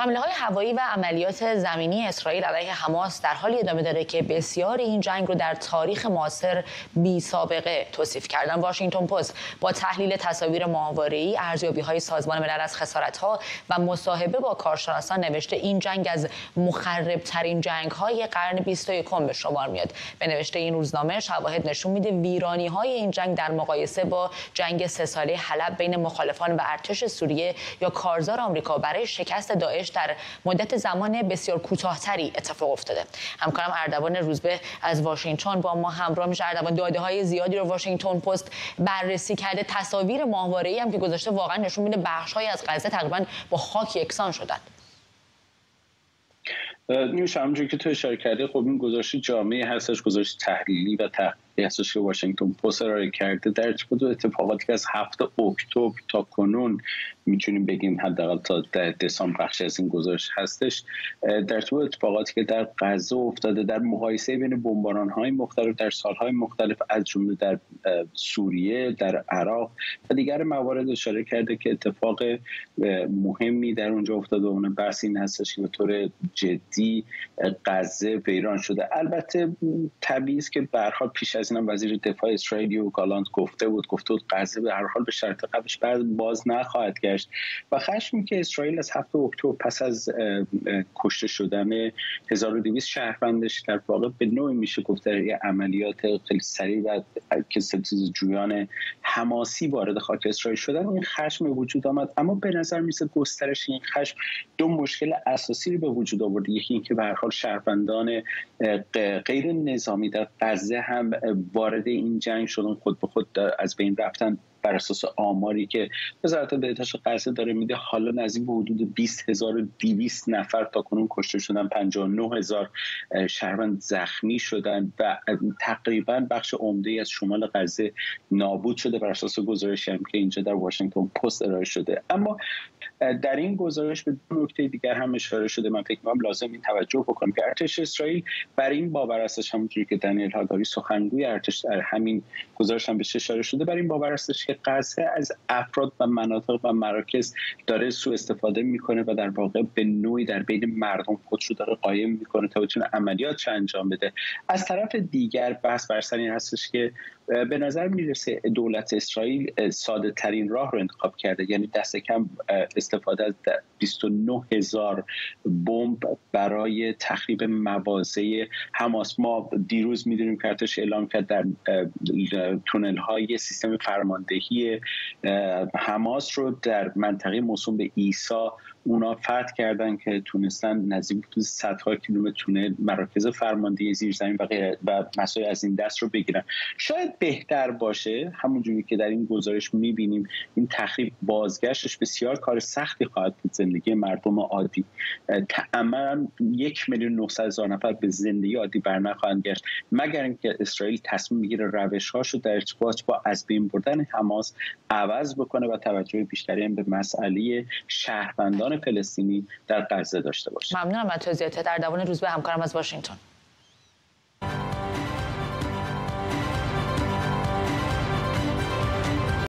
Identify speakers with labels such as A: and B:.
A: حمله های هوایی و عملیات زمینی اسرائیل علیه حماس در حالی ادامه داره که بسیار این جنگ رو در تاریخ معاصر بی سابقه توصیف کردن. واشنگتن پست با تحلیل تصاویر ماهواره‌ای ارزیابی های سازمان ملل از خسارت ها و مصاحبه با کارشناسان نوشته این جنگ از مخرب ترین جنگ های قرن 21 به شمار میاد. به نوشته این روزنامه شواهد نشون میده ویرانی های این جنگ در مقایسه با جنگ سه ساله حلب بین مخالفان و ارتش سوریه یا کارزار آمریکا برای شکست داعش در مدت زمان بسیار کوتاهتری اتفاق افتاده. همکارم اردوان روزبه از واشنگتن با ما همراه میشه. اردوان داده های زیادی رو واشنگتن پست بررسی کرده. تصاویر ماهواره هم که گذاشته واقعا نشون میده بخش از غزه تقریبا با خاک یکسان شدن.
B: نیوش همونجور که تو اشاره کردی خب این گزارش جامعه هستش گزارش تحلیلی و تحقیقی هستش که واشنگتن پست ارائه کرده. در ارتباط اتفاقاتی که از هفته اکتبر تا کنون می‌تونیم بگیم حداقل تا دسامبر بخشی از این گزارش هستش. در ارتباط اتفاقاتی که در غزه افتاده در مقایسه بین بمباران های مختلف در سالهای مختلف از جمله در سوریه در عراق و دیگر موارد اشاره کرده که اتفاق مهمی در اونجا افتاده اون بحث این هستش که به طور جدی غزه ویران شده. البته طبیعی است که به پیش اینم وزیر دفاع اسرائیل و گالانت گفته بود گفته بود غزه به هر حال به شرط قبلش باز نخواهد گشت. و خشمی که اسرائیل از هفته اکتبر پس از کشته شدن 1200 شهروندش در واقع به نوعی میشه گفت در عملیات خیلی سریع و که جویان حماسی وارد خاک اسرائیل شدن این خشم به وجود آمد. اما به نظر میسه گسترش این خشم دو مشکل اساسی رو به وجود آورد یکی اینکه به هر حال شهروندان غیر نظامی در غزه هم وارد این جنگ شدن خود به خود از بین رفتن بر اساس آماری که وزارت بهداشت غزه داره میده. حالا نزدیک به حدود 20200 نفر تا کنون کشته شدن. 59000 شهروند زخمی شدن و تقریبا بخش عمده از شمال غزه نابود شده بر اساس گزارشی هم که اینجا در واشنگتن پست ارائه شده. اما در این گزارش به دو نکته دیگر هم اشاره شده. من فکر می‌کنم لازم این توجه بکنم که ارتش اسرائیل بر این باور هستش همونجوری که دانیل هاگاری سخنگوی ارتش در همین گزارش هم بهش اشاره شده بر این باور هستش که غزه از افراد و مناطق و مراکز داره سوء استفاده می‌کنه و در واقع به نوعی در بین مردم خودش داره قایم می‌کنه تا بتونه عملیات انجام بده. از طرف دیگر بحث بر سر این هستش که به نظر می‌رسه دولت اسرائیل ساده ترین راه رو انتخاب کرده. یعنی دست کم استفاده از 29 هزار بمب برای تخریب مواضع حماس. ما دیروز می‌دونیم که ارتش اعلام کرد در تونل های سیستم فرماندهی حماس رو در منطقه موسوم به ایسا اونا فتح کردن که تونستن نزدیک به صدها کیلومتر تونل مراکز فرماندهی زیرزمین و و مسائل از این دست رو بگیرن. شاید بهتر باشه همونجوری که در این گزارش می‌بینیم این تخریب بازگشتش بسیار کار سختی خواهد بود زندگی مردم عادی. عملا یک میلیون 900 هزار نفر به زندگی عادی بر نخواهند گشت. مگر اینکه اسرائیل تصمیم بگیره روش هاشو در ارتباط با از بین بردن حماس عوض بکنه و توجه بیشتری هم به مسئله شهروندان فلسطینی در غزه داشته باشه.
A: ممنونم از توضیحات. در دوان روز به همکارم از واشنگتن.